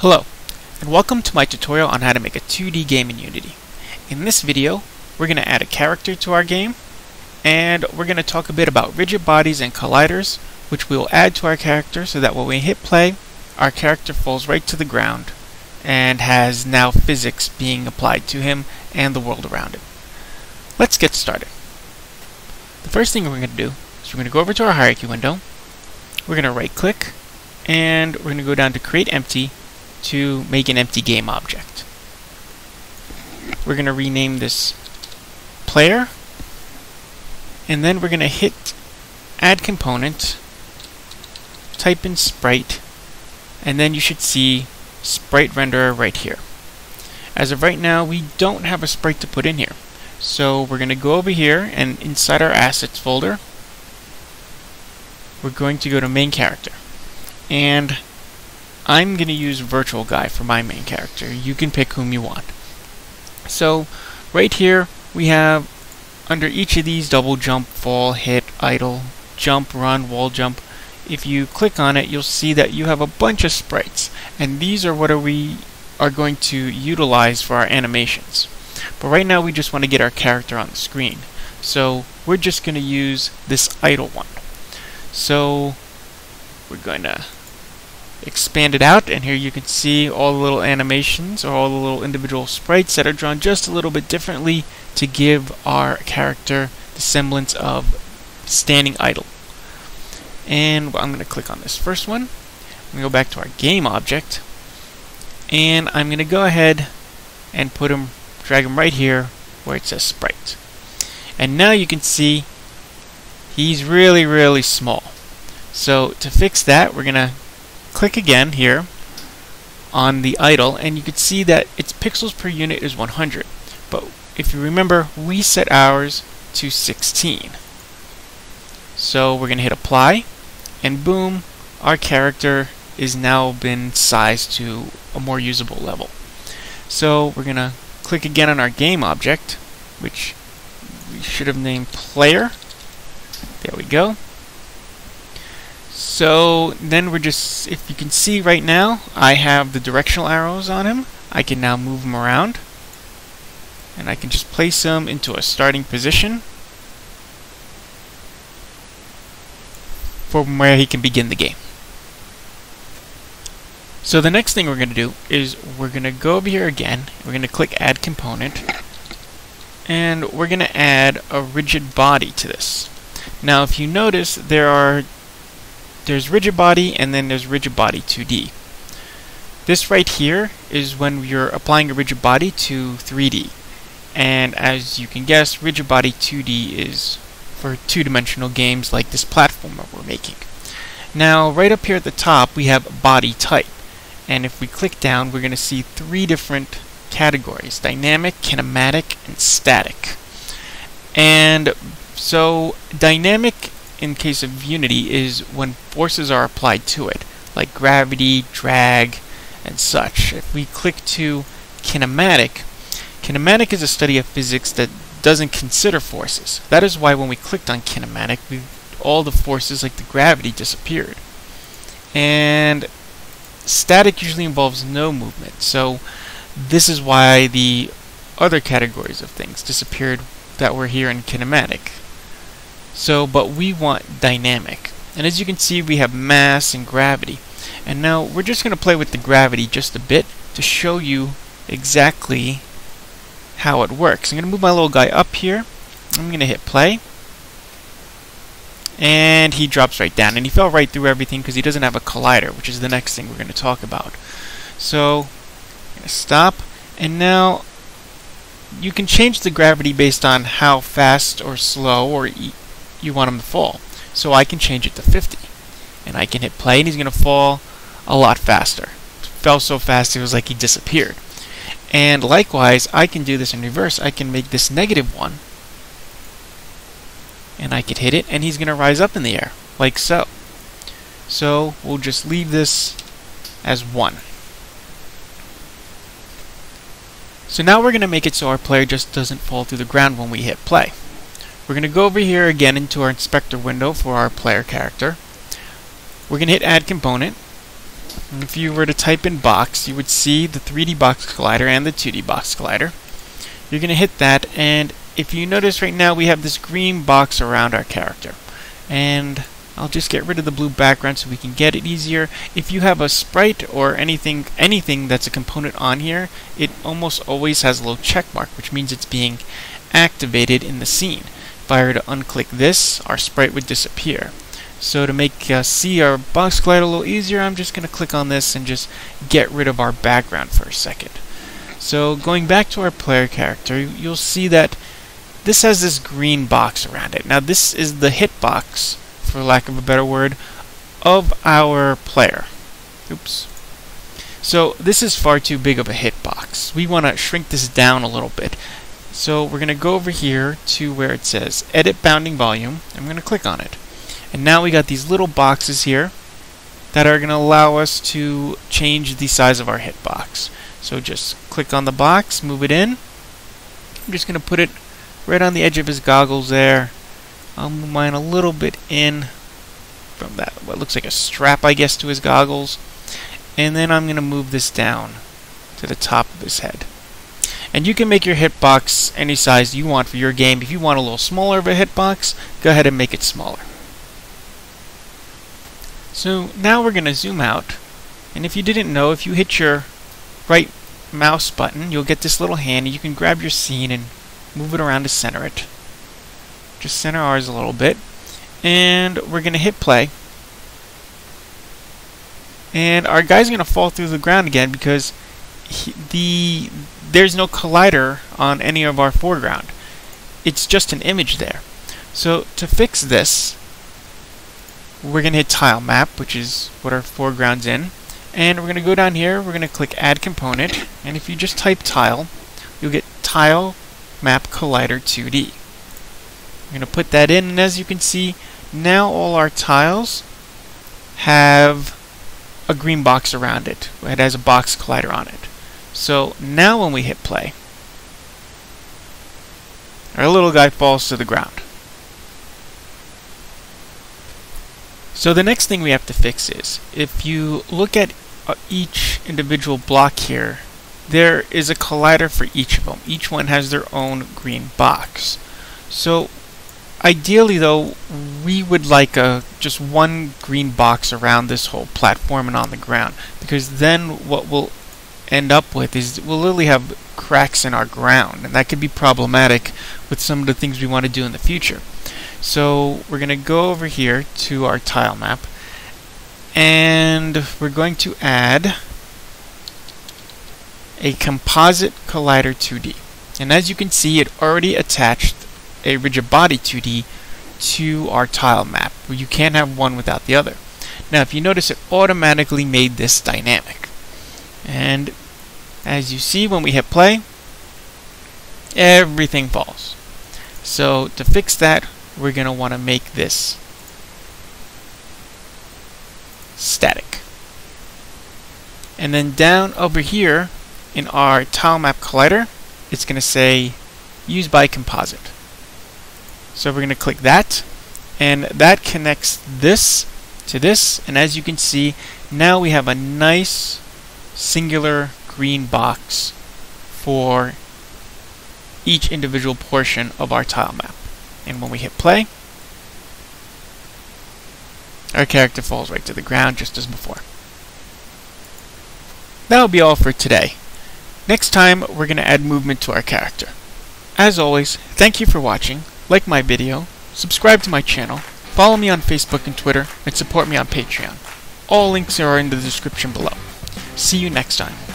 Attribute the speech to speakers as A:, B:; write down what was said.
A: Hello, and welcome to my tutorial on how to make a 2D game in Unity. In this video, we're going to add a character to our game, and we're going to talk a bit about rigid bodies and colliders, which we will add to our character so that when we hit play, our character falls right to the ground and has now physics being applied to him and the world around him. Let's get started. The first thing we're going to do is we're going to go over to our hierarchy window, we're going to right click, and we're going to go down to create empty to make an empty game object. We're going to rename this player and then we're going to hit add component type in sprite and then you should see sprite renderer right here. As of right now we don't have a sprite to put in here so we're going to go over here and inside our assets folder we're going to go to main character and I'm going to use Virtual Guy for my main character. You can pick whom you want. So, right here, we have under each of these double jump, fall, hit, idle, jump, run, wall jump. If you click on it, you'll see that you have a bunch of sprites. And these are what are we are going to utilize for our animations. But right now we just want to get our character on the screen. So we're just going to use this idle one. So we're going to expand it out and here you can see all the little animations or all the little individual sprites that are drawn just a little bit differently to give our character the semblance of standing idle. And I'm going to click on this first one. I'm going to go back to our game object and I'm going to go ahead and put him, drag him right here where it says sprite. And now you can see he's really, really small. So to fix that, we're going to click again here on the idle and you can see that its pixels per unit is 100 but if you remember we set ours to 16 so we're gonna hit apply and boom our character is now been sized to a more usable level. So we're gonna click again on our game object which we should have named player. There we go so then we're just, if you can see right now, I have the directional arrows on him. I can now move him around. And I can just place him into a starting position from where he can begin the game. So the next thing we're going to do is we're going to go over here again. We're going to click Add Component. And we're going to add a rigid body to this. Now if you notice, there are there's rigid body and then there's rigid body 2D. This right here is when you're applying a rigid body to 3D. And as you can guess, rigid body 2D is for two-dimensional games like this platformer we're making. Now, right up here at the top, we have body type. And if we click down, we're going to see three different categories, dynamic, kinematic, and static. And so dynamic in case of Unity is when forces are applied to it, like gravity, drag, and such. If we click to kinematic, kinematic is a study of physics that doesn't consider forces. That is why when we clicked on kinematic, we, all the forces like the gravity disappeared. And static usually involves no movement, so this is why the other categories of things disappeared that were here in kinematic. So, but we want dynamic. And as you can see, we have mass and gravity. And now we're just going to play with the gravity just a bit to show you exactly how it works. I'm going to move my little guy up here. I'm going to hit play. And he drops right down. And he fell right through everything because he doesn't have a collider, which is the next thing we're going to talk about. So, stop. And now you can change the gravity based on how fast or slow or e you want him to fall. So I can change it to 50. And I can hit play and he's going to fall a lot faster. Fell so fast it was like he disappeared. And likewise, I can do this in reverse. I can make this negative 1. And I could hit it and he's going to rise up in the air, like so. So we'll just leave this as 1. So now we're going to make it so our player just doesn't fall through the ground when we hit play. We're going to go over here again into our inspector window for our player character. We're going to hit add component And if you were to type in box, you would see the 3D box collider and the 2D box collider. You're going to hit that, and if you notice right now, we have this green box around our character. And I'll just get rid of the blue background so we can get it easier. If you have a sprite or anything anything that's a component on here, it almost always has a little check mark, which means it's being activated in the scene. If I were to unclick this, our sprite would disappear. So to make uh, see our box collider a little easier, I'm just going to click on this and just get rid of our background for a second. So going back to our player character, you'll see that this has this green box around it. Now this is the hitbox, for lack of a better word, of our player. Oops. So this is far too big of a hitbox. We want to shrink this down a little bit. So we're going to go over here to where it says Edit Bounding Volume. I'm going to click on it. And now we got these little boxes here that are going to allow us to change the size of our hitbox. So just click on the box, move it in. I'm just going to put it right on the edge of his goggles there. I'll move mine a little bit in from that, what looks like a strap, I guess, to his goggles. And then I'm going to move this down to the top of his head. And you can make your hitbox any size you want for your game. If you want a little smaller of a hitbox, go ahead and make it smaller. So now we're going to zoom out. And if you didn't know, if you hit your right mouse button, you'll get this little hand and You can grab your scene and move it around to center it. Just center ours a little bit. And we're going to hit play. And our guy's going to fall through the ground again because he, the there's no collider on any of our foreground. It's just an image there. So to fix this, we're going to hit tile map, which is what our foreground's in. And we're going to go down here, we're going to click add component, and if you just type tile, you'll get tile map collider 2D. I'm going to put that in, and as you can see, now all our tiles have a green box around it. It has a box collider on it. So now when we hit play, our little guy falls to the ground. So the next thing we have to fix is, if you look at uh, each individual block here, there is a collider for each of them. Each one has their own green box. So ideally though, we would like a just one green box around this whole platform and on the ground because then what we'll end up with is we'll literally have cracks in our ground and that could be problematic with some of the things we want to do in the future. So we're going to go over here to our tile map and we're going to add a composite collider 2D. And as you can see, it already attached a rigid body 2D to our tile map, you can't have one without the other. Now, if you notice, it automatically made this dynamic. And as you see, when we hit play, everything falls. So to fix that, we're going to want to make this static. And then down over here in our tile map collider, it's going to say use by composite. So we're going to click that, and that connects this to this, and as you can see, now we have a nice singular green box for each individual portion of our tile map. And when we hit play, our character falls right to the ground just as before. That'll be all for today. Next time, we're going to add movement to our character. As always, thank you for watching, like my video, subscribe to my channel, follow me on Facebook and Twitter, and support me on Patreon. All links are in the description below. See you next time.